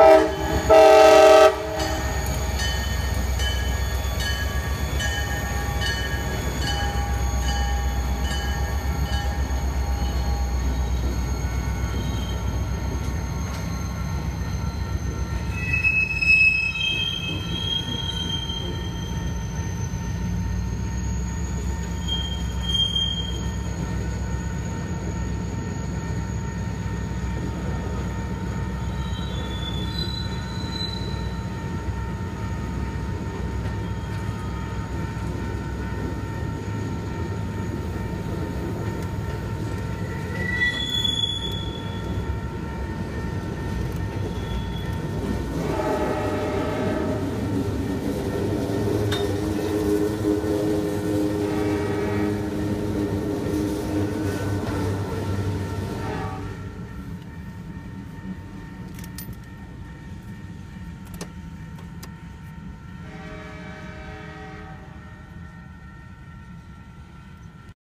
Bye.